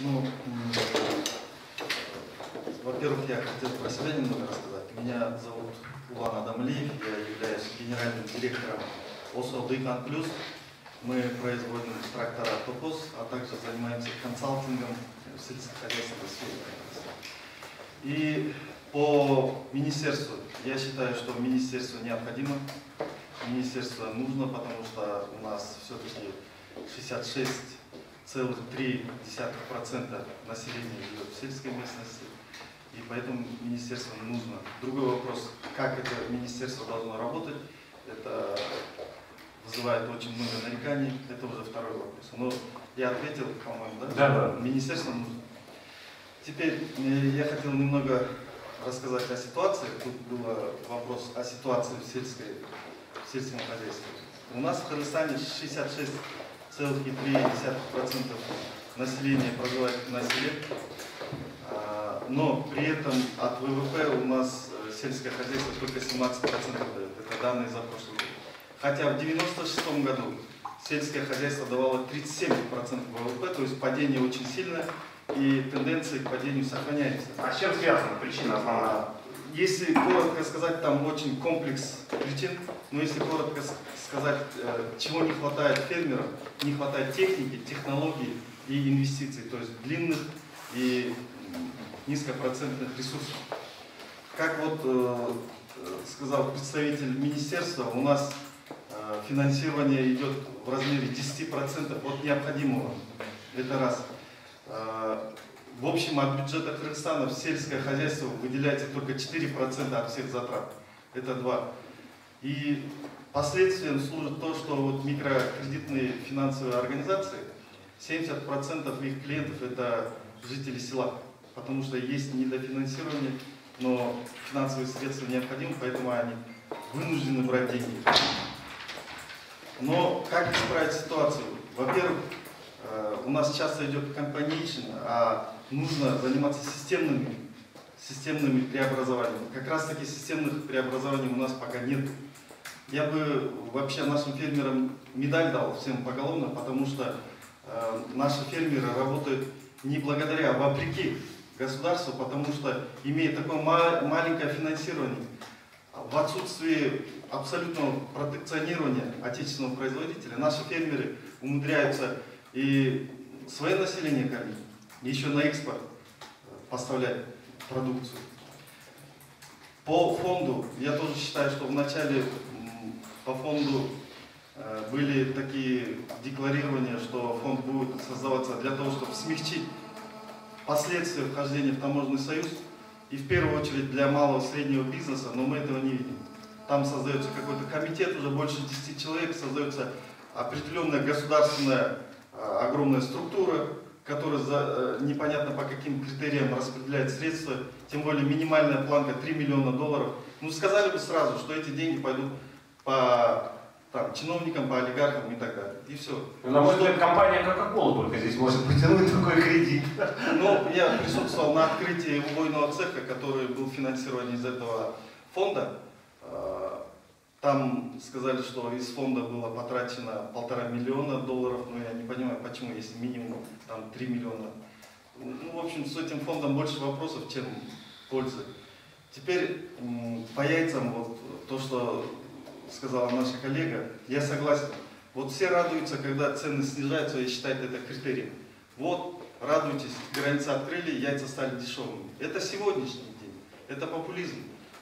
Ну, во-первых, я хотел про себя немного рассказать. Меня зовут Улан Адамлиев, я являюсь генеральным директором ОСО Дыхан Плюс. Мы производим трактора Топос, а также занимаемся консалтингом в сельскохозяйственной сфере. И по министерству, я считаю, что министерство необходимо, министерство нужно, потому что у нас все-таки 66 0,3% населения живет в сельской местности, и поэтому министерство нужно. Другой вопрос, как это министерство должно работать, это вызывает очень много нареканий, это уже второй вопрос. Но я ответил, по-моему, да? Да, да. Министерство нужно. Теперь э, я хотел немного рассказать о ситуации. Тут был вопрос о ситуации в, сельской, в сельском хозяйстве. У нас в Казахстане 66 3,3% населения проживает на селе, а, но при этом от ВВП у нас э, сельское хозяйство только 17% дает. Это данные за прошлый год. Хотя в 1996 году сельское хозяйство давало 37% ВВП, то есть падение очень сильное, и тенденции к падению сохраняются. А с чем связана причина основная? Если коротко сказать, там очень комплекс причин, но если коротко сказать, э, чего не хватает фермерам, не хватает техники, технологий и инвестиций, то есть длинных и низкопроцентных ресурсов. Как вот э, сказал представитель министерства, у нас э, финансирование идет в размере 10% от необходимого. Это раз. В общем, от бюджета Кыргызстана в сельское хозяйство выделяется только 4% от всех затрат. Это два. И последствием служит то, что вот микрокредитные финансовые организации, 70% их клиентов это жители села, потому что есть недофинансирование, но финансовые средства необходимы, поэтому они вынуждены брать деньги. Но как исправить ситуацию? Во-первых, у нас часто идет компанейшн, а нужно заниматься системными, системными преобразованиями. Как раз таки системных преобразований у нас пока нет. Я бы вообще нашим фермерам медаль дал всем поголовно, потому что э, наши фермеры работают не благодаря, а вопреки государству, потому что имея такое ма маленькое финансирование, в отсутствии абсолютного протекционирования отечественного производителя, наши фермеры умудряются и свое население кормить, еще на экспорт поставлять продукцию. По фонду, я тоже считаю, что вначале по фонду э, были такие декларирования, что фонд будет создаваться для того, чтобы смягчить последствия вхождения в таможенный союз, и в первую очередь для малого и среднего бизнеса, но мы этого не видим. Там создается какой-то комитет, уже больше 10 человек, создается определенная государственная э, огромная структура, который за, э, непонятно по каким критериям распределяет средства, тем более минимальная планка 3 миллиона долларов. Ну, сказали бы сразу, что эти деньги пойдут по там, чиновникам, по олигархам и так далее. И все. Ну, на мой взгляд, компания Coca-Cola только здесь может потянуть такой кредит. Ну, я присутствовал на открытии убойного цеха, который был финансирован из этого фонда. Там сказали, что из фонда было потрачено полтора миллиона долларов, но я не понимаю, почему, если минимум там 3 миллиона. Ну, в общем, с этим фондом больше вопросов, чем пользы. Теперь по яйцам, вот то, что сказала наша коллега, я согласен. Вот все радуются, когда цены снижаются и считают это критерием. Вот, радуйтесь, границы открыли, яйца стали дешевыми. Это сегодняшний день, это популизм.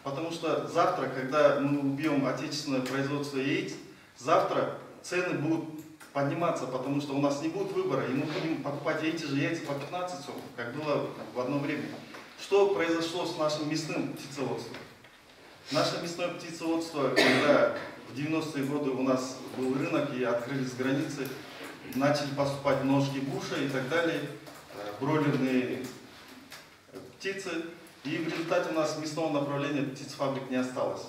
Потому что завтра, когда мы убьем отечественное производство яиц, завтра цены будут подниматься, потому что у нас не будет выбора, и мы будем покупать эти же яйца по 15 сом, как было в одно время. Что произошло с нашим мясным птицеводством? Наше мясное птицеводство, когда в 90-е годы у нас был рынок и открылись границы, начали поступать ножки буша и так далее, э, бройлерные птицы, и в результате у нас мясного направления птицефабрик не осталось.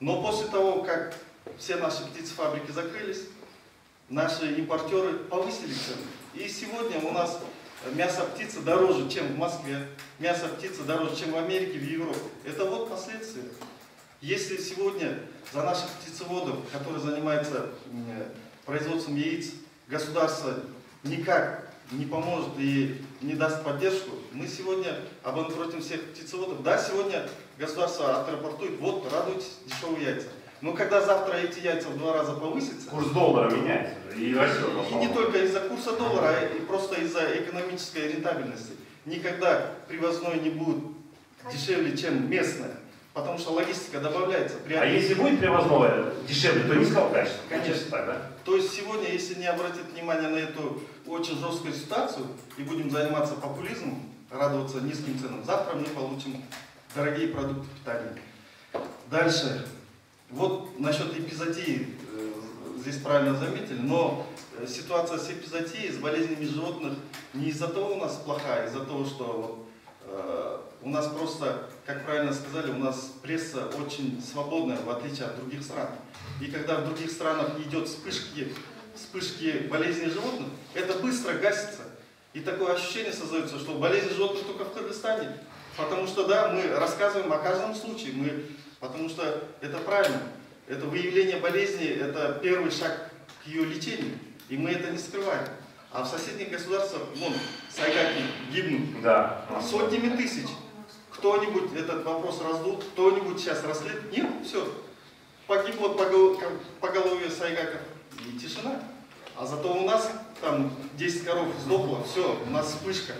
Но после того, как все наши птицефабрики закрылись, наши импортеры повысили цены. И сегодня у нас мясо птицы дороже, чем в Москве, мясо птицы дороже, чем в Америке, в Европе. Это вот последствия. Если сегодня за наших птицеводов, которые занимаются производством яиц, государство никак не поможет и не даст поддержку, мы сегодня обанкротим всех птицеводов. Да, сегодня государство отрапортует, вот, радуйтесь, дешевые яйца. Но когда завтра эти яйца в два раза повысятся, Курс доллара меняется и растет. и не только из-за курса доллара, а и просто из-за экономической рентабельности, никогда привозной не будет дешевле, чем местное. Потому что логистика добавляется. При А если будет привозное дешевле, то низкого качества? Конечно. так, да? То есть сегодня, если не обратить внимание на эту очень жесткую ситуацию и будем заниматься популизмом, радоваться низким ценам, завтра мы получим дорогие продукты питания. Дальше. Вот насчет эпизодии, э, здесь правильно заметили, но э, ситуация с эпизодией, с болезнями животных не из-за того у нас плохая, а из-за того, что э, у нас просто, как правильно сказали, у нас пресса очень свободная, в отличие от других стран. И когда в других странах идет вспышки, вспышки болезней животных, это быстро гасится. И такое ощущение создается, что болезни животных только в Кыргызстане. Потому что, да, мы рассказываем о каждом случае, мы, потому что это правильно. Это выявление болезни, это первый шаг к ее лечению. И мы это не скрываем. А в соседних государствах, вон, сайгаки гибнут Да. сотнями тысяч. Кто-нибудь этот вопрос раздул, кто-нибудь сейчас расследует. Нет, все. Погибло по гол- поголовье сайгаков и тишина. А зато у нас там 10 коров сдохло, все, у нас вспышка.